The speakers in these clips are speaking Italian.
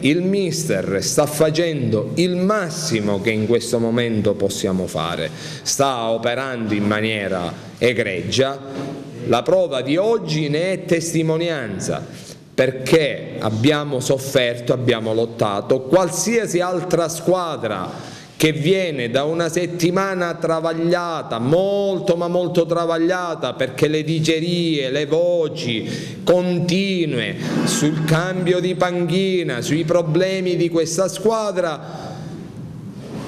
il mister sta facendo il massimo che in questo momento possiamo fare, sta operando in maniera egregia, la prova di oggi ne è testimonianza perché abbiamo sofferto, abbiamo lottato, qualsiasi altra squadra che viene da una settimana travagliata, molto ma molto travagliata perché le dicerie, le voci continue sul cambio di panchina, sui problemi di questa squadra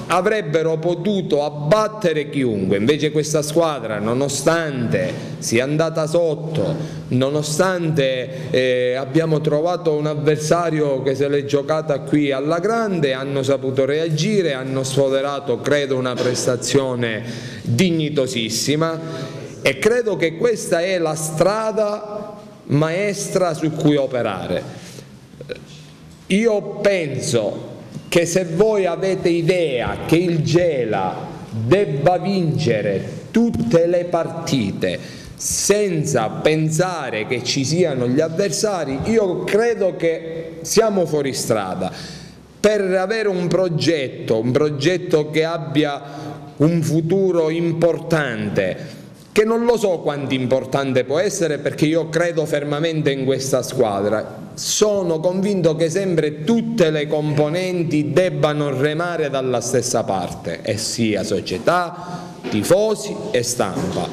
avrebbero potuto abbattere chiunque, invece questa squadra nonostante sia andata sotto, nonostante eh, abbiamo trovato un avversario che se l'è giocata qui alla grande, hanno saputo reagire, hanno sfoderato credo una prestazione dignitosissima e credo che questa è la strada maestra su cui operare. Io penso che se voi avete idea che il Gela debba vincere tutte le partite senza pensare che ci siano gli avversari, io credo che siamo fuori strada. Per avere un progetto, un progetto che abbia un futuro importante, che non lo so quanto importante può essere perché io credo fermamente in questa squadra. Sono convinto che sempre tutte le componenti debbano remare dalla stessa parte, e sia società, tifosi e stampa.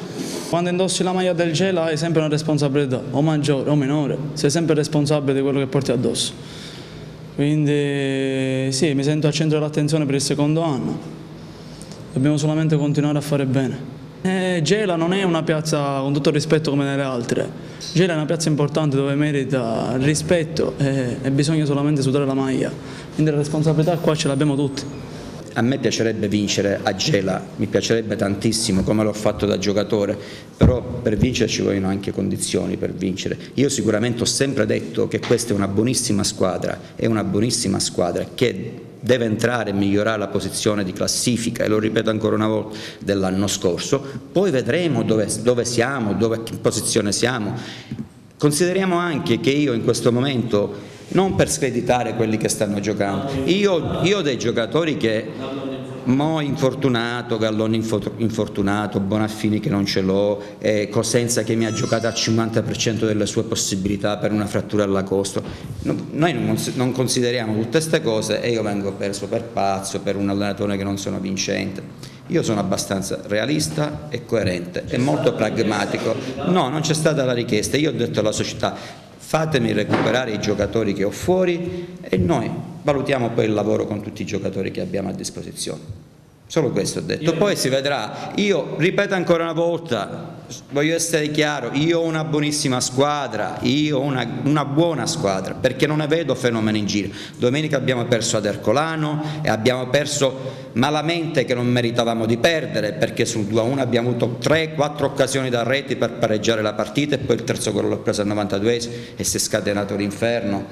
Quando indossi la maglia del Gela hai sempre una responsabilità, o maggiore o minore, sei sempre responsabile di quello che porti addosso. Quindi sì, mi sento al centro dell'attenzione per il secondo anno. Dobbiamo solamente continuare a fare bene. Gela non è una piazza con tutto il rispetto come nelle altre, Gela è una piazza importante dove merita rispetto e, e bisogna solamente sudare la maglia, quindi la responsabilità qua ce l'abbiamo tutti. A me piacerebbe vincere a Gela, mi piacerebbe tantissimo come l'ho fatto da giocatore, però per vincere ci vogliono anche condizioni per vincere. Io sicuramente ho sempre detto che questa è una buonissima squadra, è una buonissima squadra che deve entrare e migliorare la posizione di classifica, e lo ripeto ancora una volta, dell'anno scorso, poi vedremo dove, dove siamo, dove, in posizione siamo. Consideriamo anche che io in questo momento, non per screditare quelli che stanno giocando, io, io ho dei giocatori che Mo infortunato, Gallone infortunato, Bonaffini che non ce l'ho, eh, Cosenza che mi ha giocato al 50% delle sue possibilità per una frattura alla costa. No, noi non, non, consideriamo tutte queste cose e io vengo perso per pazzo, per un allenatore che non sono vincente. Io sono abbastanza realista e coerente e molto pragmatico. No, non c'è stata la richiesta. Io ho detto alla società fatemi recuperare i giocatori che ho fuori e noi valutiamo poi il lavoro con tutti i giocatori che abbiamo a disposizione. Solo questo ho detto, poi si vedrà. Io ripeto ancora una volta, voglio essere chiaro, io ho una buonissima squadra, io ho una, una, buona squadra, perché non ne vedo fenomeni in giro. Domenica abbiamo perso ad Ercolano e abbiamo perso malamente che non meritavamo di perdere, perché sul 2-1 abbiamo avuto 3-4 occasioni da reti per pareggiare la partita e poi il terzo gol l'ho preso al 92 e si è scatenato l'inferno.